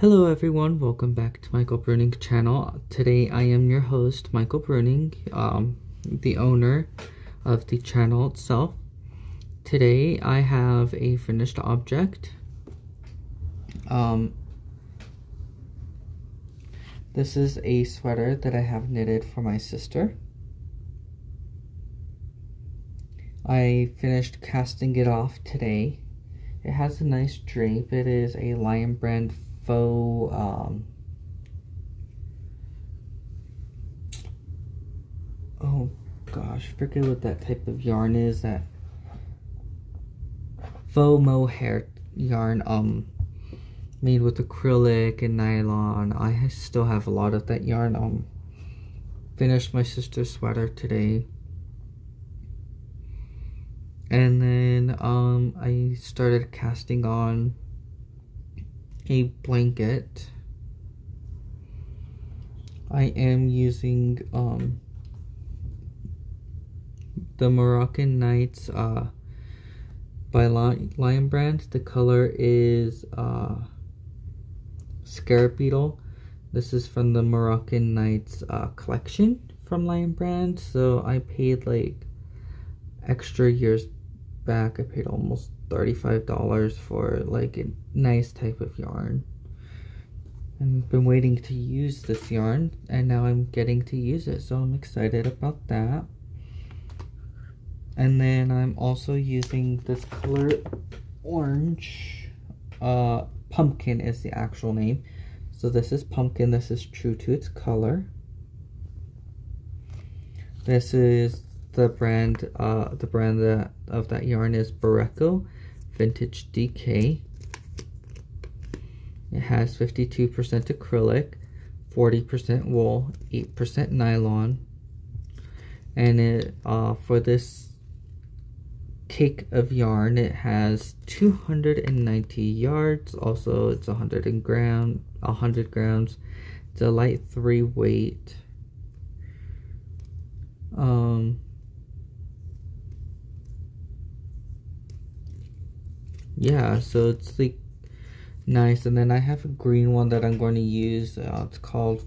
Hello everyone, welcome back to Michael Bruening channel. Today I am your host, Michael Bruening, um, the owner of the channel itself. Today I have a finished object. Um, this is a sweater that I have knitted for my sister. I finished casting it off today. It has a nice drape. It is a Lion Brand faux um, oh gosh, forget what that type of yarn is that faux mohair yarn um made with acrylic and nylon. I still have a lot of that yarn. Um finished my sister's sweater today. And then um I started casting on a blanket. I am using um, the Moroccan Nights uh, by Lion Brand. The color is uh, Scarab Beetle. This is from the Moroccan Nights uh, collection from Lion Brand. So I paid like extra years back. I paid almost $35 for like a nice type of yarn. I've been waiting to use this yarn and now I'm getting to use it so I'm excited about that. And then I'm also using this color orange. Uh, pumpkin is the actual name. So this is pumpkin, this is true to its color. This is the brand, uh, the brand that, of that yarn is Berroco Vintage DK. It has 52% acrylic, 40% wool, 8% nylon. And it uh, for this cake of yarn, it has 290 yards. Also, it's 100 gram, 100 grams. It's a light three weight. Um, yeah, so it's like nice. And then I have a green one that I'm going to use. Uh, it's called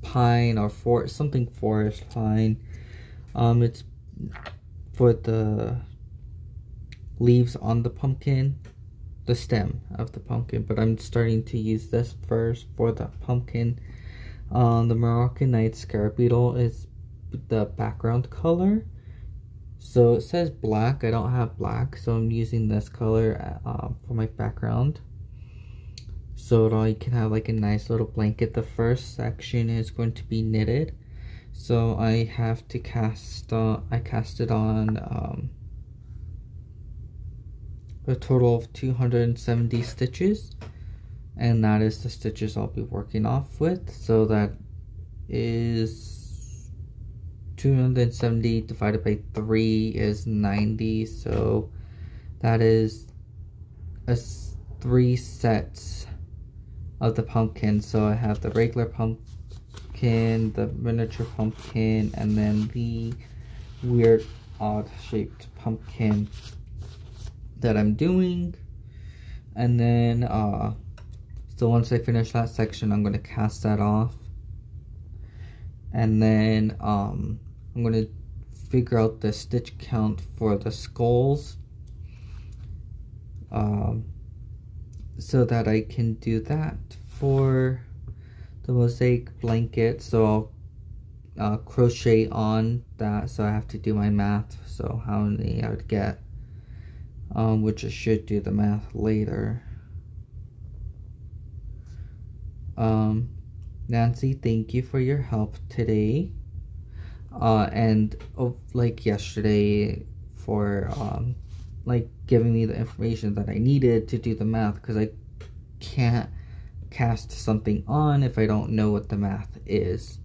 pine or for something forest pine. Um, it's for the leaves on the pumpkin, the stem of the pumpkin. But I'm starting to use this first for the pumpkin. Um, the Moroccan Night Scarab Beetle is the background color so it says black. I don't have black, so I'm using this color uh, for my background. So that I can have like a nice little blanket. The first section is going to be knitted. So I have to cast, uh, I cast it on um, a total of 270 stitches. And that is the stitches I'll be working off with. So that is 270 divided by 3 is 90, so that is a three sets of the pumpkin. So I have the regular pumpkin, the miniature pumpkin, and then the weird odd shaped pumpkin that I'm doing. And then, uh, so once I finish that section, I'm going to cast that off. And then, um, I'm going to figure out the stitch count for the skulls um, so that I can do that for the mosaic blanket. So I'll uh, crochet on that so I have to do my math so how many I would get um, which I should do the math later. Um, Nancy thank you for your help today uh, and oh, like yesterday for um, like giving me the information that I needed to do the math because I can't cast something on if I don't know what the math is.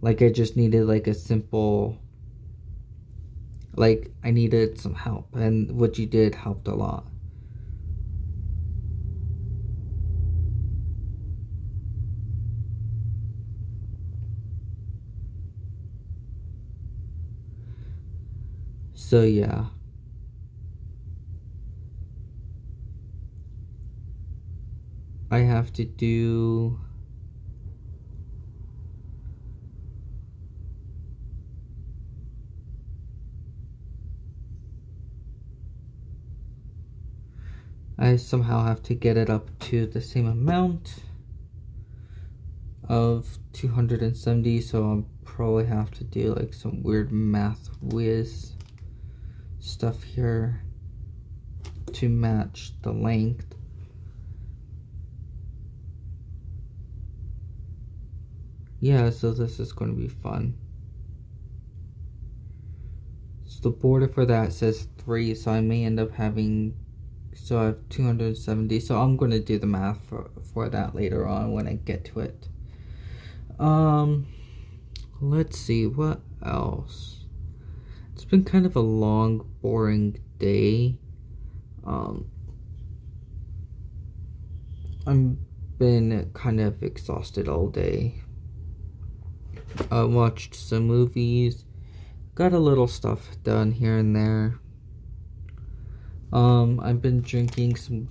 Like I just needed like a simple like I needed some help and what you did helped a lot. So yeah. I have to do I somehow have to get it up to the same amount of 270 so I'll probably have to do like some weird math whiz stuff here to match the length. Yeah so this is going to be fun. So the border for that says 3 so I may end up having so I have 270 so I'm going to do the math for, for that later on when I get to it. Um let's see what else it's been kind of a long boring day. Um I've been kind of exhausted all day. I watched some movies got a little stuff done here and there. Um, I've been drinking some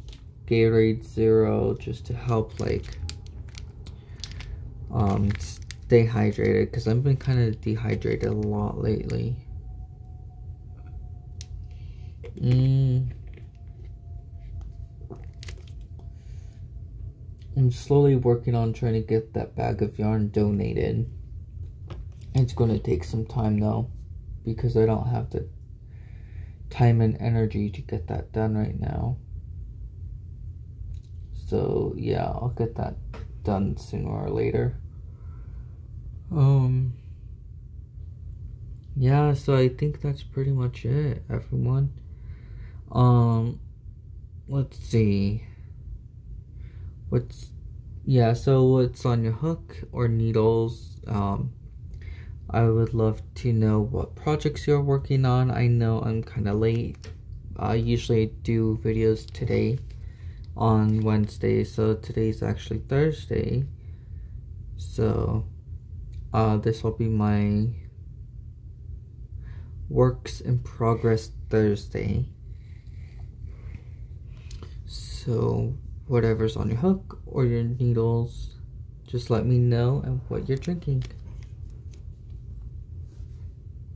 Gatorade Zero just to help, like, um, stay hydrated, because I've been kind of dehydrated a lot lately. Mm. I'm slowly working on trying to get that bag of yarn donated. It's going to take some time, though, because I don't have the time and energy to get that done right now. So yeah, I'll get that done sooner or later. Um yeah, so I think that's pretty much it, everyone. Um let's see. What's yeah, so what's on your hook or needles? Um I would love to know what projects you're working on. I know I'm kind of late. I usually do videos today on Wednesday, so today's actually Thursday. So, uh, this will be my works in progress Thursday. So, whatever's on your hook or your needles, just let me know and what you're drinking.